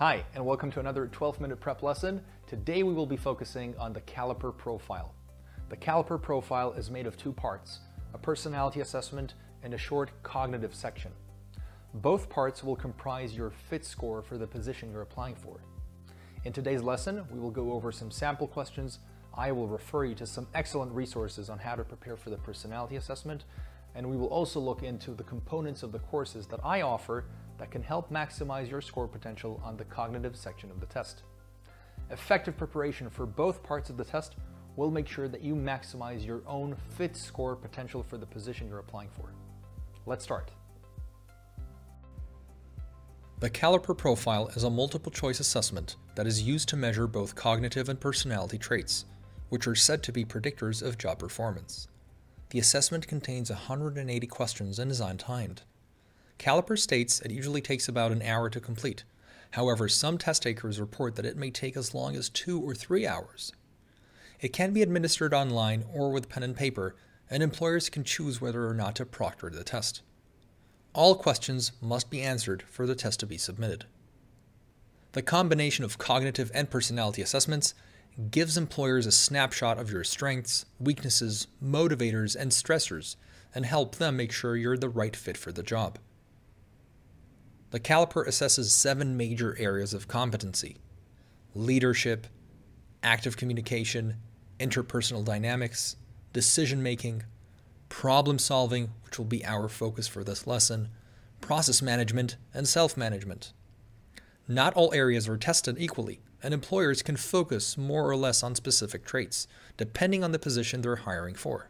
Hi, and welcome to another 12-minute prep lesson. Today we will be focusing on the caliper profile. The caliper profile is made of two parts, a personality assessment and a short cognitive section. Both parts will comprise your fit score for the position you're applying for. In today's lesson, we will go over some sample questions. I will refer you to some excellent resources on how to prepare for the personality assessment, and we will also look into the components of the courses that I offer that can help maximize your score potential on the cognitive section of the test. Effective preparation for both parts of the test will make sure that you maximize your own fit score potential for the position you're applying for. Let's start. The Caliper Profile is a multiple choice assessment that is used to measure both cognitive and personality traits, which are said to be predictors of job performance. The assessment contains 180 questions and is untimed. Caliper states it usually takes about an hour to complete. However, some test takers report that it may take as long as two or three hours. It can be administered online or with pen and paper, and employers can choose whether or not to proctor the test. All questions must be answered for the test to be submitted. The combination of cognitive and personality assessments gives employers a snapshot of your strengths, weaknesses, motivators, and stressors, and help them make sure you're the right fit for the job. The caliper assesses seven major areas of competency leadership, active communication, interpersonal dynamics, decision making, problem solving, which will be our focus for this lesson, process management, and self management. Not all areas are tested equally, and employers can focus more or less on specific traits, depending on the position they're hiring for.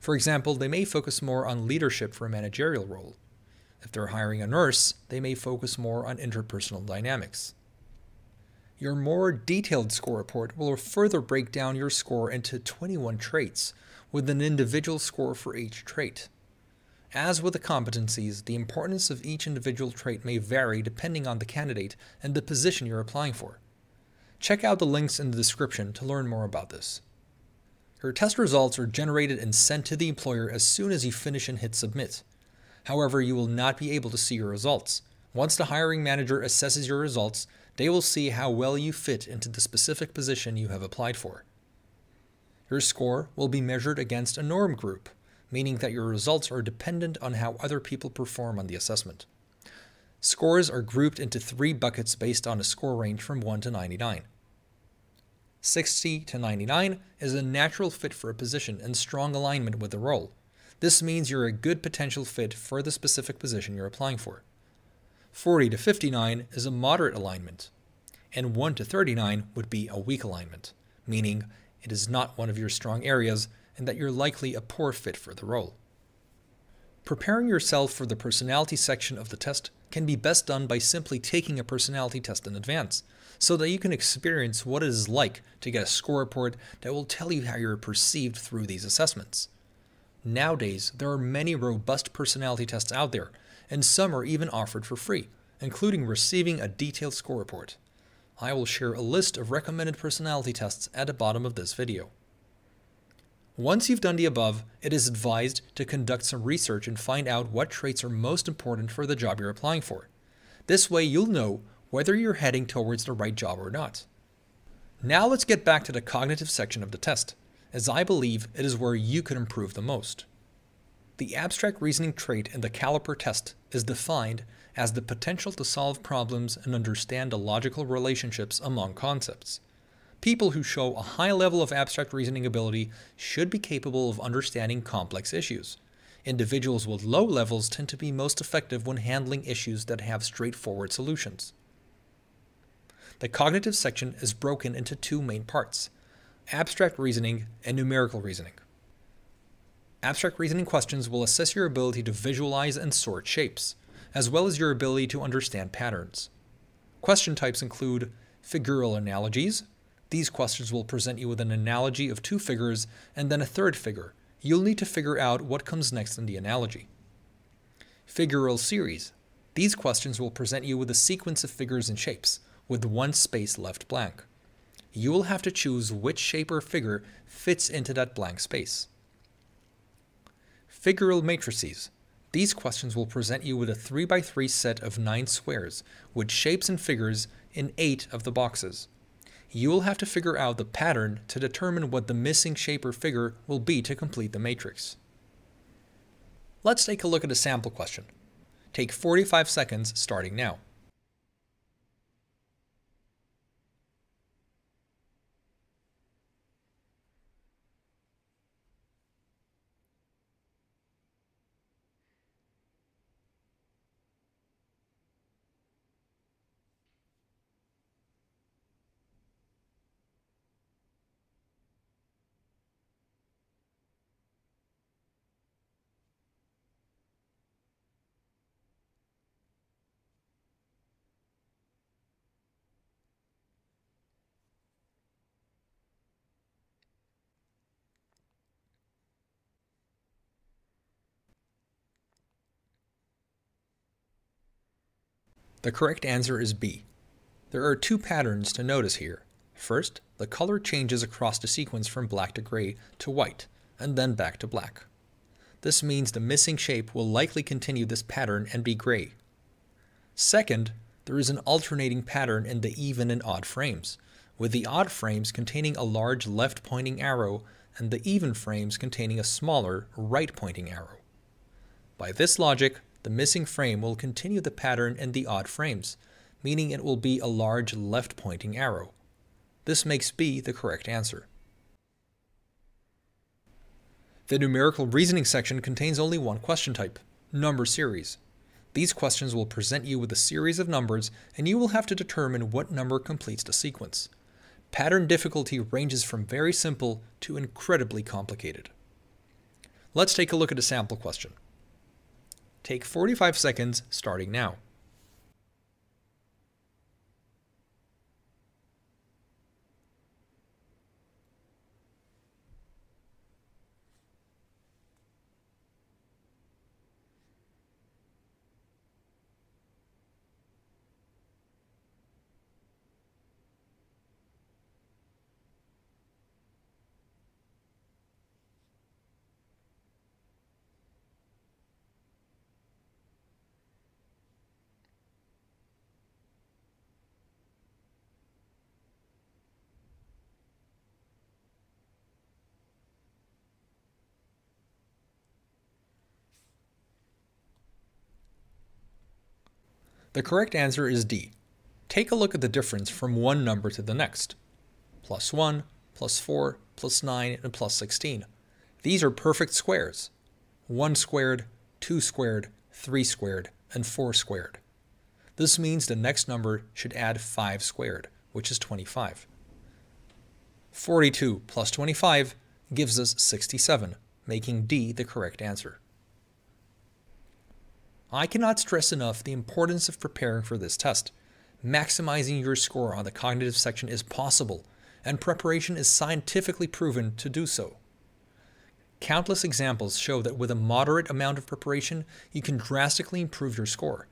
For example, they may focus more on leadership for a managerial role, if they're hiring a nurse, they may focus more on interpersonal dynamics. Your more detailed score report will further break down your score into 21 traits, with an individual score for each trait. As with the competencies, the importance of each individual trait may vary depending on the candidate and the position you're applying for. Check out the links in the description to learn more about this. Your test results are generated and sent to the employer as soon as you finish and hit submit. However, you will not be able to see your results. Once the hiring manager assesses your results, they will see how well you fit into the specific position you have applied for. Your score will be measured against a norm group, meaning that your results are dependent on how other people perform on the assessment. Scores are grouped into three buckets based on a score range from 1 to 99. 60 to 99 is a natural fit for a position and strong alignment with the role. This means you're a good potential fit for the specific position you're applying for. 40 to 59 is a moderate alignment, and 1 to 39 would be a weak alignment, meaning it is not one of your strong areas and that you're likely a poor fit for the role. Preparing yourself for the personality section of the test can be best done by simply taking a personality test in advance, so that you can experience what it is like to get a score report that will tell you how you're perceived through these assessments. Nowadays, there are many robust personality tests out there, and some are even offered for free, including receiving a detailed score report. I will share a list of recommended personality tests at the bottom of this video. Once you've done the above, it is advised to conduct some research and find out what traits are most important for the job you're applying for. This way you'll know whether you're heading towards the right job or not. Now let's get back to the cognitive section of the test as I believe it is where you could improve the most. The abstract reasoning trait in the caliper test is defined as the potential to solve problems and understand the logical relationships among concepts. People who show a high level of abstract reasoning ability should be capable of understanding complex issues. Individuals with low levels tend to be most effective when handling issues that have straightforward solutions. The cognitive section is broken into two main parts abstract reasoning, and numerical reasoning. Abstract reasoning questions will assess your ability to visualize and sort shapes, as well as your ability to understand patterns. Question types include figural analogies. These questions will present you with an analogy of two figures and then a third figure. You'll need to figure out what comes next in the analogy. Figural series. These questions will present you with a sequence of figures and shapes, with one space left blank you will have to choose which shape or figure fits into that blank space. Figural matrices. these questions will present you with a 3x3 set of 9 squares with shapes and figures in 8 of the boxes. You will have to figure out the pattern to determine what the missing shape or figure will be to complete the matrix. Let's take a look at a sample question. Take 45 seconds starting now. The correct answer is B. There are two patterns to notice here. First, the color changes across the sequence from black to gray to white, and then back to black. This means the missing shape will likely continue this pattern and be gray. Second, there is an alternating pattern in the even and odd frames, with the odd frames containing a large left pointing arrow and the even frames containing a smaller right pointing arrow. By this logic, the missing frame will continue the pattern in the odd frames, meaning it will be a large left-pointing arrow. This makes B the correct answer. The numerical reasoning section contains only one question type, number series. These questions will present you with a series of numbers and you will have to determine what number completes the sequence. Pattern difficulty ranges from very simple to incredibly complicated. Let's take a look at a sample question. Take 45 seconds starting now. The correct answer is D. Take a look at the difference from one number to the next. Plus 1, plus 4, plus 9, and plus 16. These are perfect squares. 1 squared, 2 squared, 3 squared, and 4 squared. This means the next number should add 5 squared, which is 25. 42 plus 25 gives us 67, making D the correct answer. I cannot stress enough the importance of preparing for this test. Maximizing your score on the cognitive section is possible, and preparation is scientifically proven to do so. Countless examples show that with a moderate amount of preparation, you can drastically improve your score.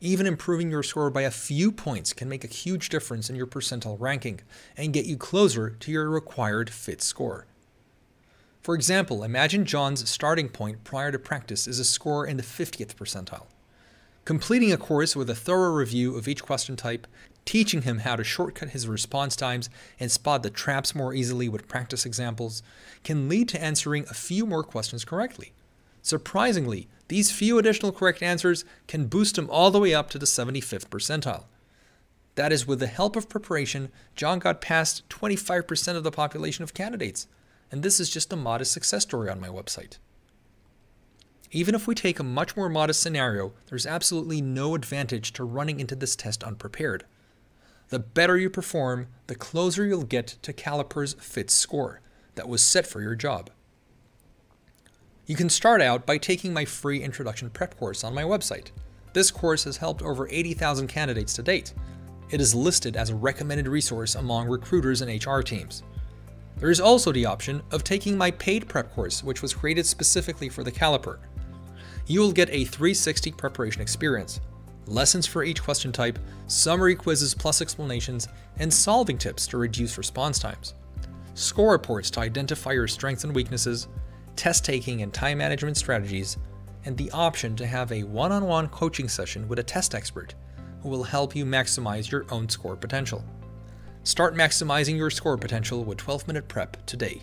Even improving your score by a few points can make a huge difference in your percentile ranking and get you closer to your required fit score. For example, imagine John's starting point prior to practice is a score in the 50th percentile. Completing a course with a thorough review of each question type, teaching him how to shortcut his response times and spot the traps more easily with practice examples, can lead to answering a few more questions correctly. Surprisingly, these few additional correct answers can boost him all the way up to the 75th percentile. That is, with the help of preparation, John got past 25% of the population of candidates and this is just a modest success story on my website. Even if we take a much more modest scenario, there's absolutely no advantage to running into this test unprepared. The better you perform, the closer you'll get to Caliper's fit score that was set for your job. You can start out by taking my free introduction prep course on my website. This course has helped over 80,000 candidates to date. It is listed as a recommended resource among recruiters and HR teams. There is also the option of taking my paid prep course, which was created specifically for the caliper. You will get a 360 preparation experience, lessons for each question type, summary quizzes plus explanations, and solving tips to reduce response times, score reports to identify your strengths and weaknesses, test taking and time management strategies, and the option to have a one on one coaching session with a test expert who will help you maximize your own score potential. Start maximizing your score potential with 12 minute prep today.